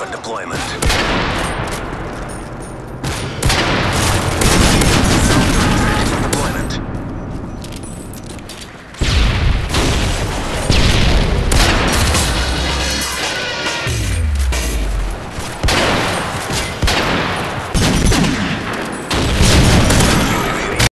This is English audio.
for deployment.